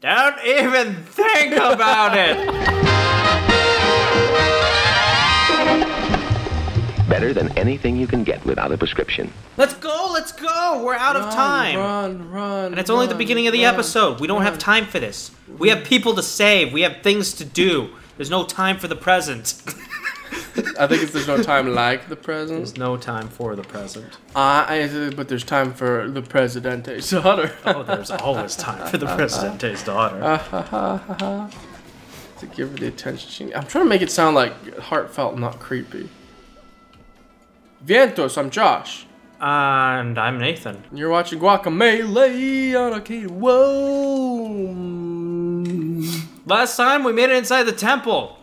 Don't even think about it. Better than anything you can get without a prescription. Let's go. Let's go. We're out of time. Run, run. And it's only the beginning of the run. episode. We don't have time for this. We have people to save. We have things to do. There's no time for the present. I think it's there's no time like the present. There's no time for the present. Uh, I, but there's time for the Presidente's daughter. Oh, there's always time for the Presidente's daughter. to give her the attention she needs. I'm trying to make it sound like heartfelt, not creepy. Vientos, I'm Josh. And I'm Nathan. And you're watching Guacamelee on Arcaduo. Whoa! Last time we made it inside the temple.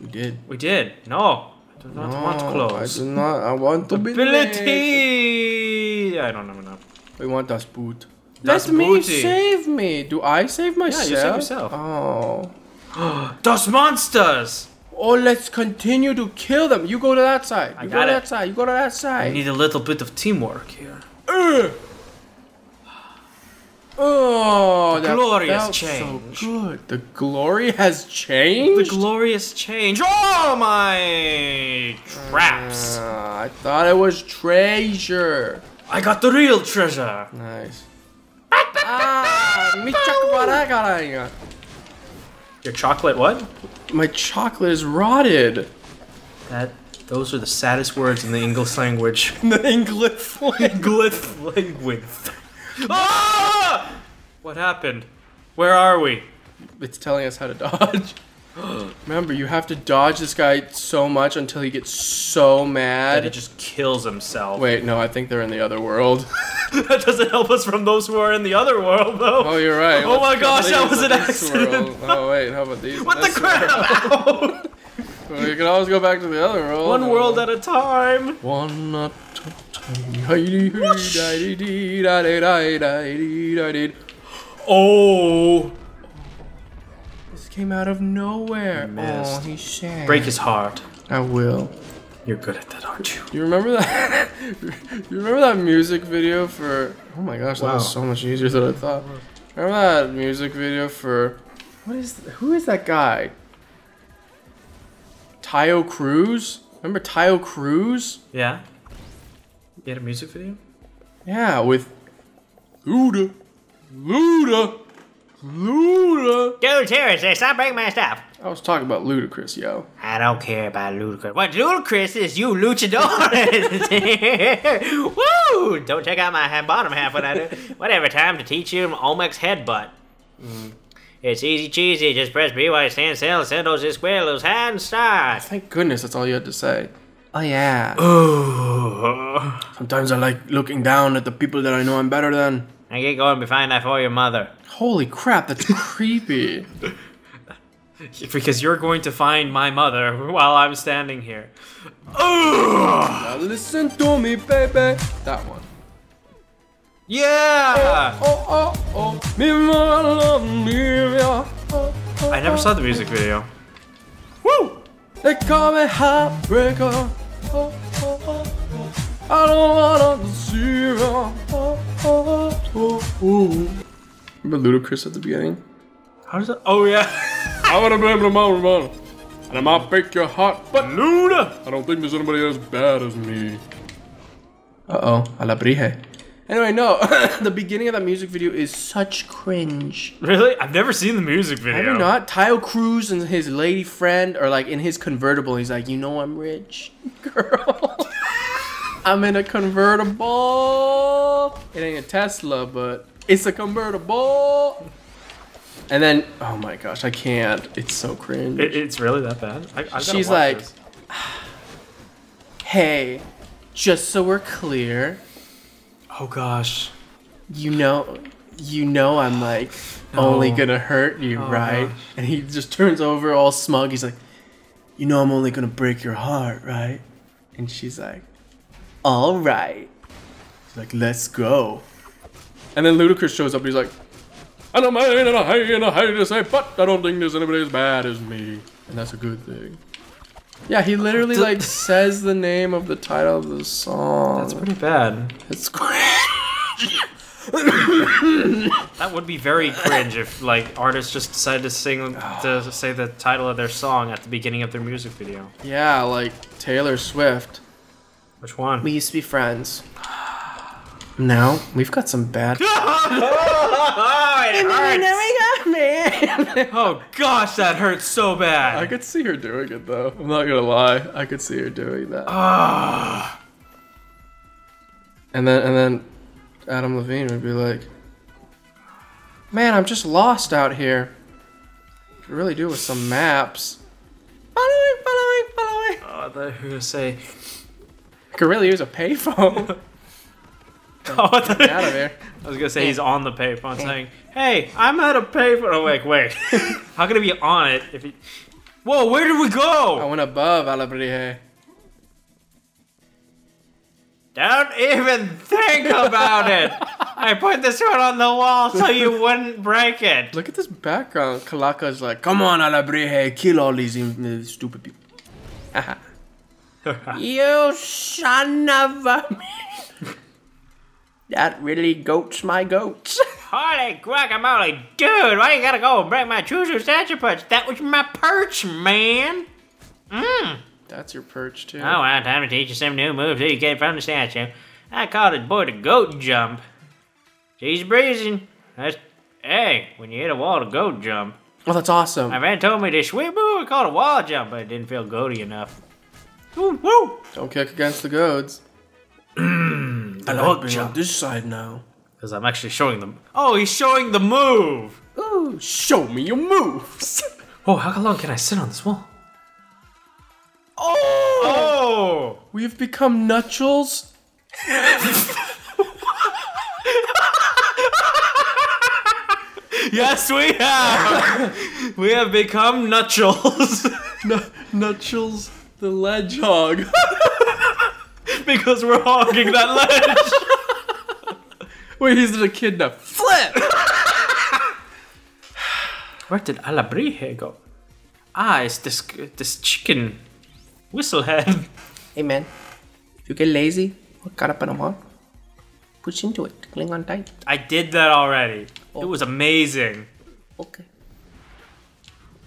We did. We did. No. I do not want Oh, clothes. I do not. I want to be late. Ability. I don't know enough. We want das Boot. Das Let me Booty. save me. Do I save myself? you save yourself. Oh. Dos monsters. Oh, let's continue to kill them. You go to that side. You I go got to it. that side. You go to that I side. need a little bit of teamwork here. Ugh. Oh, the glorious change. So good. The glory has changed. The glorious change. Oh my traps! Ah, I thought it was treasure. I got the real treasure. Nice. ah, mi chocolate. Your chocolate what? My chocolate is rotted. That those are the saddest words in the English language. The English English language. ah! What happened? Where are we? It's telling us how to dodge. Remember, you have to dodge this guy so much until he gets so mad. That he just kills himself. Wait, no, I think they're in the other world. that doesn't help us from those who are in the other world, though. Oh, you're right. Oh my Let's go gosh, that was an accident. world. Oh wait, how about these? what the crap? Well, you can always go back to the other world. One world at a time. One at a time. Oh. This came out of nowhere. missed. Oh, he's sad. Break his heart. I will. You're good at that, aren't you? You remember that? you remember that music video for? Oh my gosh, that Wow. was so much easier than I thought. Remember that music video for? What is? Who is that guy? Taio Cruz. Remember Taio Cruz? Yeah. You had a music video? Yeah, with Luda, Luda, Luda. Dude, seriously, stop breaking my stuff. I was talking about Ludacris, yo. I don't care about Ludacris. What Ludacris is you luchadores. Woo! Don't check out my bottom half when I do. Whatever, time to teach you Olmec's headbutt. Mm. It's easy cheesy, just press B while you stand still, send those squirrels hand start. Thank goodness that's all you had to say. Oh yeah. Ooh. Sometimes I like looking down at the people that I know I'm better than. I get going to find that for your mother. Holy crap, that's creepy. Because you're going to find my mother while I'm standing here. Now listen to me, baby. That one. Yeah! Oh, oh, oh. oh. Me, love, me. Oh, oh, I never saw the oh. music video. Woo! They call me heartbreaker. Oh, oh, oh, oh. I don't wanna see you. Oh, Oh, oh, oh, oh. Remember Ludacris at the beginning? How does that? Oh yeah. I wanna be able to move on. And I might break your heart, but Luda. I don't think there's anybody as bad as me. Uh oh, Alebrije. Anyway, no, the beginning of that music video is such cringe. Really? I've never seen the music video. Have you not? Taio Cruz and his lady friend are like in his convertible. He's like, you know I'm rich, girl. I'm in a convertible. It ain't a Tesla, but it's a convertible. And then, oh my gosh, I can't. It's so cringe. It, it's really that bad? I, She's like- this. hey, just so we're clear, oh gosh. you know, you know I'm like only gonna hurt you, Oh, right? gosh. And he just turns over all smug. He's like, you know I'm only gonna break your heart, right? And she's like, all right. She's like, let's go. And then Ludacris shows up. and He's like, I don't mind, and I hate, and I hate to say, but I don't think there's anybody as bad as me, and that's a good thing. Yeah, he literally like says the name of the title of the song. That's pretty bad. It's cringe. That would be very cringe if like artists just decided to sing to say the title of their song at the beginning of their music video. Yeah, like Taylor Swift. Which one? We used to be friends. Now we've got some bad. oh, it hurts. man. Oh gosh, that hurts so bad. I could see her doing it though. I'm not gonna lie. I could see her doing that. Ah. And then and then Adam Levine would be like, "Man, I'm just lost out here. Could really do with some maps. Following, following, following. Oh, I thought you were gonna say. Could really use a payphone. Oh, I, Get out of here. I was gonna say he's on the payphone saying, "Hey, I'm at a payphone." Oh, wait, wait. How can he be on it if he? Whoa, where did we go? I went above Alebrije. Don't even think about it. I put this one on the wall so you wouldn't break it. Look at this background. Calaca's like, "Come on, Alebrije, kill all these stupid people." you son of a. that really goats my goats. Holy guacamole, dude! Why you gotta go and break my choo-choo statue perch? That was my perch, man. Mmm. That's your perch too. Oh, well, time to teach you some new moves that you get from the statue. I called it boy the goat jump. She's breezing. That's hey, when you hit a wall, the goat jump. Well, that's awesome. My man told me this sweet move called a wall jump, but it didn't feel goaty enough. Woo woo! Don't kick against the goads. The I goat being on jump. this side now. Because I'm actually showing them. Oh, he's showing the move. Ooh, show me your moves. Oh, how long can I sit on this wall? oh, Oh! we have become nutchels. Yes, we have. we have become nutchels N- nutchels the ledgehog. because we're hogging that ledge. Wait, he's the kid now. Flip. Where did Alebrije go? Ah, it's this this chicken whistlehead. Hey man, if you get lazy or caught up in a wall, push into it. Cling on tight. I did that already. It was amazing. Okay.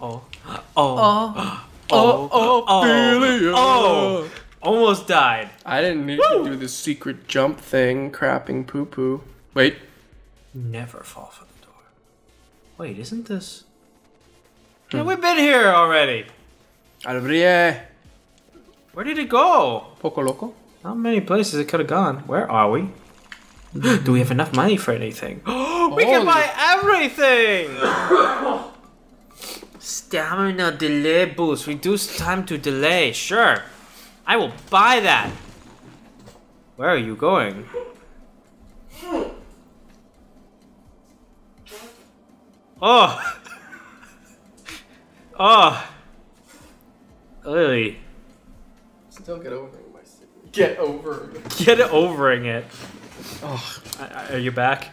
Oh, oh, Oh, oh, oh, oh, Ophelia. oh. almost died. I didn't need to do the secret jump thing, crapping poo poo. Wait, Never fall for the door. Wait, isn't this? Yeah, hmm. we've been here already. Alabrie, Where did it go? Poco Loco. Not many places it could have gone. Where are we? Do we have enough money for anything? we can oh. buy everything! Stamina delay boost. Reduce time to delay. Sure. I will buy that. Where are you going? Oh. Oh. Ugh. Still get over it, my Get over it. Get overing it. Oh, I- I- Are you back?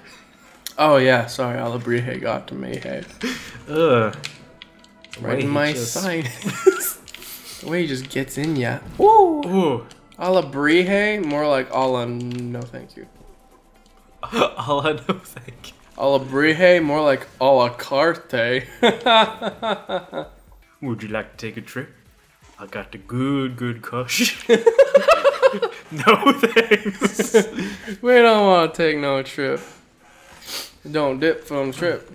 oh yeah, sorry, Alabrie got to me. Hey, Ugh. Right Way in my just- sinus. the way he just gets in ya. Woo. Ooh. Alabrie, more like a la no thank you. a la no thank you. Alabrie, more like a la carte. Would you like to take a trip? I got the good, good kush. no thanks. we don't want to take no trip. Don't dip from trip.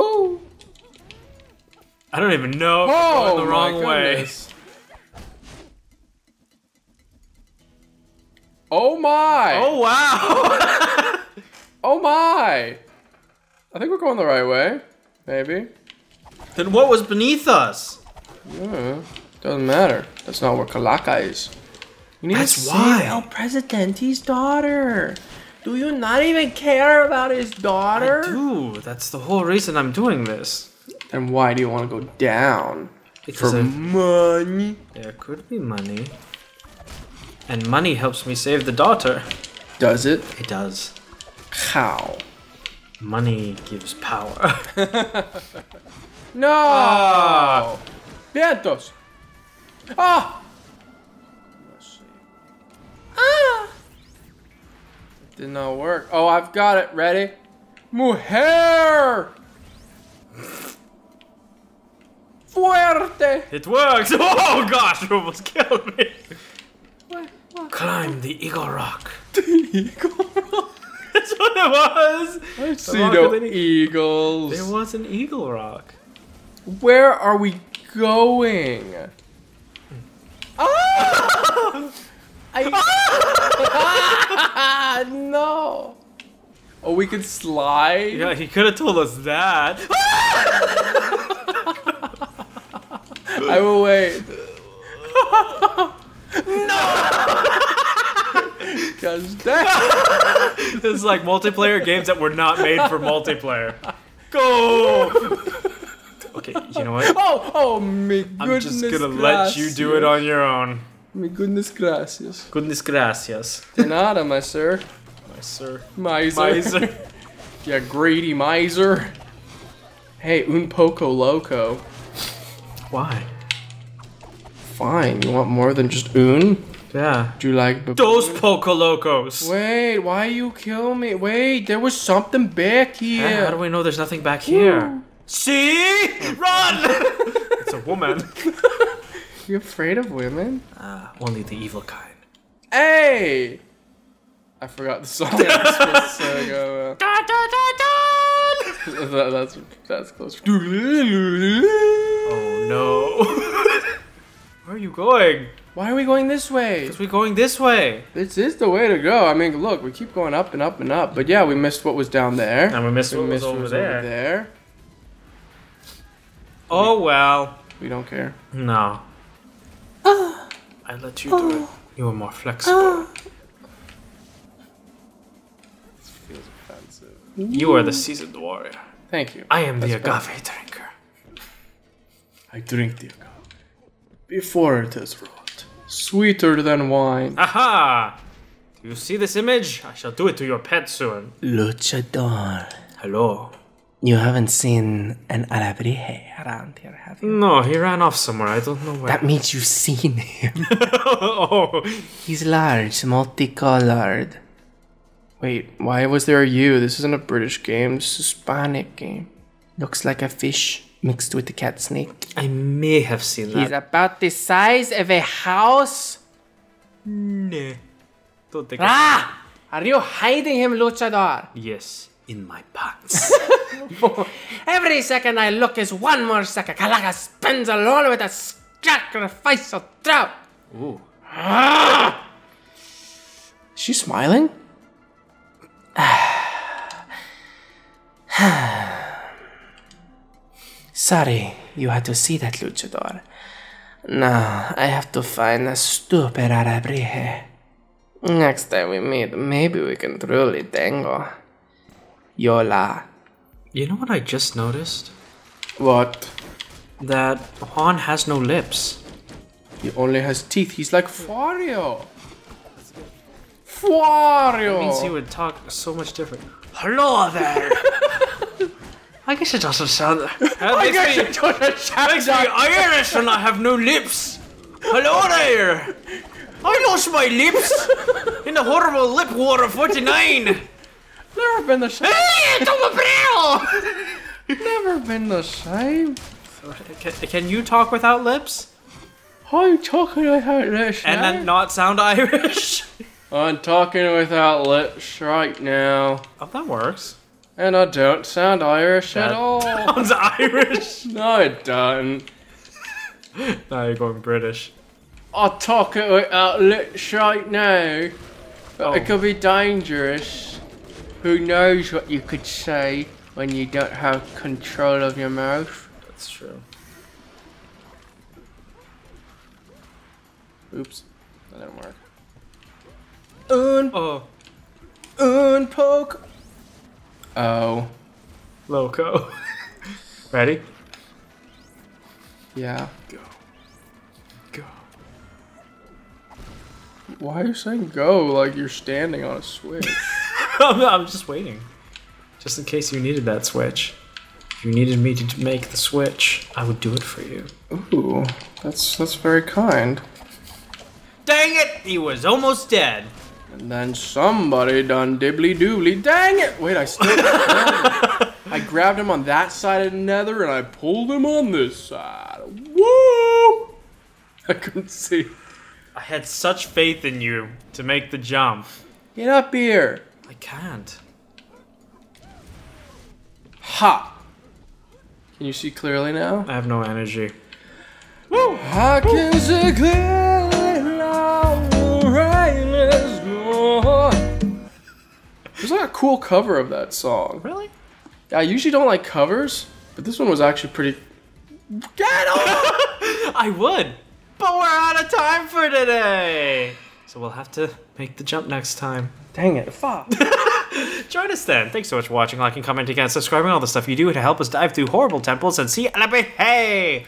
Ooh. I don't even know. Oh, going the wrong way. Oh my! Oh wow! Oh my! I think we're going the right way. Maybe. then what was beneath us? Hmm, doesn't matter. That's not where Calaca is. You need That's to why. El Presidente's daughter. Do you not even care about his daughter? Dude, that's the whole reason I'm doing this. Then why do you want to go down? Because For I- money. there could be money. And money helps me save the daughter. Does it? It does. How? Money gives power. No! Ah. Vientos! Ah! Let's see. Ah! Did not work. Oh, I've got it. Ready? Mujer! Fuerte! It works! Oh gosh, you almost killed me. Climb the Eagle Rock. The eagle? That's what it was. I see rock no with an e- eagles. There was an Eagle Rock. Where are we going? Ah! I... no. Oh, we could slide. Yeah, he could have told us that. I will wait. no. Cause that. this is like multiplayer games that were not made for multiplayer. Go. Okay, you know what? Oh, oh, my goodness. I'm just gonna let you do it on your own. My goodness gracias. Goodness gracias. De nada, my sir. My sir. Miser. Miser. you greedy miser. Hey, un poco loco. Why? Fine, you want more than just un? Yeah. Do you like the Dos Poco Locos. Wait, why you kill me? Wait, there was something back here. How do we know there's nothing back here? See? Run! it's a woman. You afraid of women? Uh, only the evil kind. Hey! I forgot the song. I was supposed to sing, uh, that- that's that's close. Oh no. Where are you going? Why are we going this way? Because we're going this way. This is the way to go. I mean, look, we keep going up and up and up. But yeah, we missed what was down there. And we missed We what was missed what over was there. over there. Oh well. We don't care. No. I let you do it. You were more flexible. Feels offensive. You are the seasoned warrior. Thank you. I am the That's agave drinker. I drink the agave before it is rot, sweeter than wine. Aha! Do you see this image? I shall do it to your pet soon. Luchador. Hello. You haven't seen an Alebrije around here, have you? No, he ran off somewhere. I don't know where. That means you've seen him. oh, He's large, multicolored. Wait, why was there a U? This isn't a British game. This is a Hispanic game. Looks like a fish mixed with the cat snake. I may have seen He's that. about the size of a house. Nah. Don't think. I- Ah! Are you hiding him, Luchador? yes, in my pants. Every second I look is one more second. Calaca spins alone with a sacrificial trout. Ooh. Is She's smiling? Sorry, you had to see that, Luchador. Now, I have to find a stupid Alebrije. Next time we meet, maybe we can truly tango. Yola. You know what I just noticed? What? That Juan has no lips. He only has teeth. He's like Fario. Fario. means he would talk so much different. Hello there. I guess it doesn't sound. Uh, I That makes me, makes me Irish and I have no lips. Hello there. I lost my lips in the horrible lip war of 49. Never been the same. Hey, Tomabrero! Never been the same. Can, can you talk without lips? I'm talking without lips And now. then not sound Irish? I'm talking without lips right now. Oh, that works. And I don't sound Irish at all. Sounds Irish. no, I don't. Now you're going British. I talk it without lips right now. Oh. it could be dangerous. Who knows what you could say when you don't have control of your mouth? That's true. Oops. That didn't work. Un, Oh, un poke. Oh. loco. Ready? Yeah. Go. Go. Why are you saying go like you're standing on a switch? Oh, I'm, I'm just waiting. Just in case you needed that switch. If you needed me to make the switch, I would do it for you. Ooh, that's that's very kind. Dang it! He was almost dead. And then somebody done dibbly doobly. Dang it! Wait, I still. I grabbed him on that side of the nether and I pulled him on this side. Woo! I couldn't see. I had such faith in you to make the jump. Get up here. I can't. Ha! Can you see clearly now? I have no energy. I can see clearly now. Let's go. There's like a cool cover of that song. Really? I usually don't like covers, but this one was actually pretty. Get off! I would, but we're out of time for today. So we'll have to make the jump next time. Dang it! Fuck. Join us then. Thanks so much for watching, liking, commenting, and subscribing. All the stuff you do to help us dive through horrible temples and see Alebrije.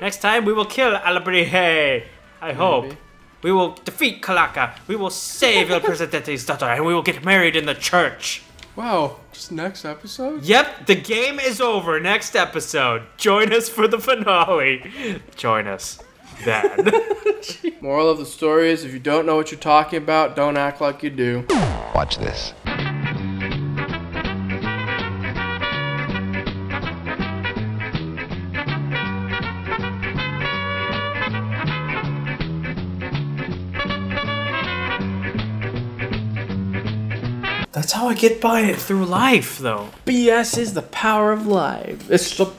Next time we will kill Alebrije. I hope. We will defeat Calaca. We will save El Presidente's daughter, and we will get married in the church. Wow. Just next episode. Yep, the game is over. Next episode. Join us for the finale. Join us then. Moral of the story is: if you don't know what you're talking about, don't act like you do. Watch this. That's how I get by it through life, though. BS is the power of life. It's the